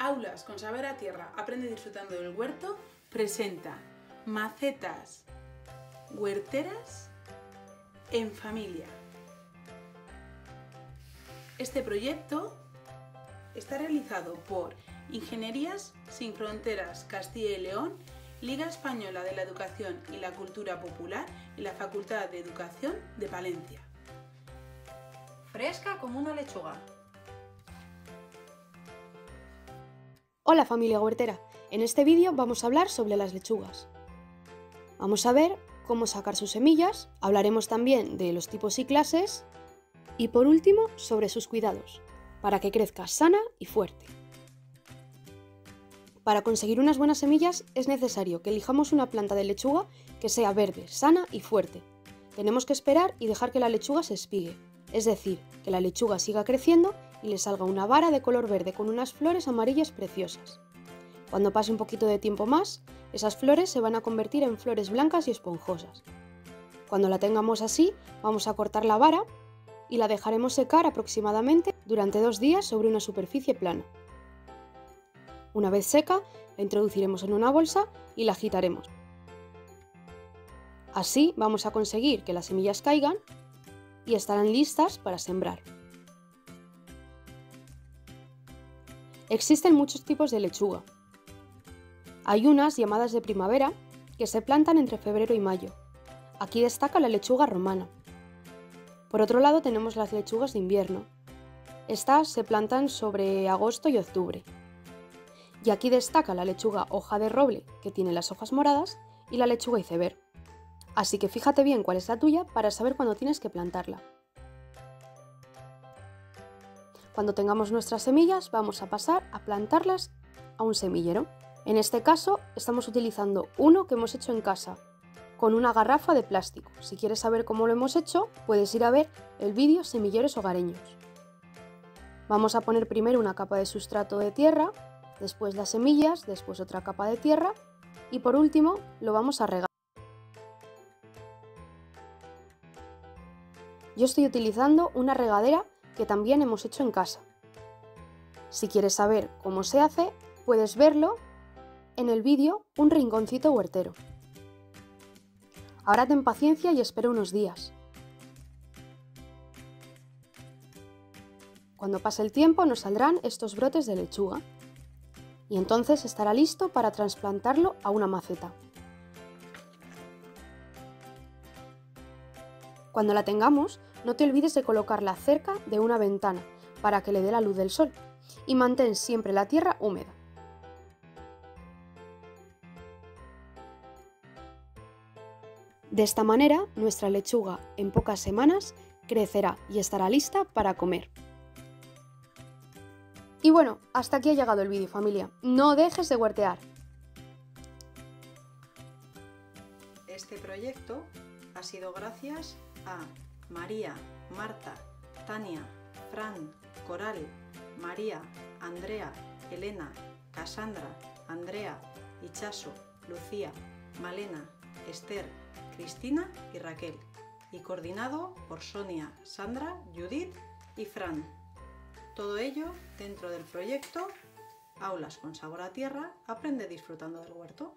Aulas con Saber a Tierra, aprende disfrutando del huerto, presenta macetas huerteras en familia. Este proyecto está realizado por Ingenierías Sin Fronteras Castilla y León, Liga Española de la Educación y la Cultura Popular y la Facultad de Educación de Palencia. Fresca como una lechuga. Hola familia huertera, en este vídeo vamos a hablar sobre las lechugas. Vamos a ver cómo sacar sus semillas, hablaremos también de los tipos y clases y por último sobre sus cuidados, para que crezca sana y fuerte. Para conseguir unas buenas semillas es necesario que elijamos una planta de lechuga que sea verde, sana y fuerte. Tenemos que esperar y dejar que la lechuga se espigue, es decir, que la lechuga siga creciendo y le salga una vara de color verde con unas flores amarillas preciosas. Cuando pase un poquito de tiempo más, esas flores se van a convertir en flores blancas y esponjosas. Cuando la tengamos así, vamos a cortar la vara y la dejaremos secar aproximadamente durante dos días sobre una superficie plana. Una vez seca, la introduciremos en una bolsa y la agitaremos. Así vamos a conseguir que las semillas caigan y estarán listas para sembrar. Existen muchos tipos de lechuga. Hay unas llamadas de primavera que se plantan entre febrero y mayo. Aquí destaca la lechuga romana. Por otro lado tenemos las lechugas de invierno. Estas se plantan sobre agosto y octubre. Y aquí destaca la lechuga hoja de roble, que tiene las hojas moradas, y la lechuga iceberg. Así que fíjate bien cuál es la tuya para saber cuándo tienes que plantarla. Cuando tengamos nuestras semillas vamos a pasar a plantarlas a un semillero. En este caso estamos utilizando uno que hemos hecho en casa, con una garrafa de plástico. Si quieres saber cómo lo hemos hecho, puedes ir a ver el vídeo Semilleros Hogareños. Vamos a poner primero una capa de sustrato de tierra, después las semillas, después otra capa de tierra y por último lo vamos a regar. Yo estoy utilizando una regadera que también hemos hecho en casa. Si quieres saber cómo se hace, puedes verlo en el vídeo Un rinconcito huertero. Ahora ten paciencia y espera unos días. Cuando pase el tiempo nos saldrán estos brotes de lechuga y entonces estará listo para trasplantarlo a una maceta. Cuando la tengamos, no te olvides de colocarla cerca de una ventana para que le dé la luz del sol y mantén siempre la tierra húmeda. De esta manera, nuestra lechuga en pocas semanas crecerá y estará lista para comer. Y bueno, hasta aquí ha llegado el vídeo familia. No dejes de huertear. Este proyecto ha sido gracias a María, Marta, Tania, Fran, Coral, María, Andrea, Elena, Cassandra, Andrea, Ichaso, Lucía, Malena, Esther, Cristina y Raquel, y coordinado por Sonia, Sandra, Judith y Fran. Todo ello dentro del proyecto Aulas con sabor a tierra, aprende disfrutando del huerto.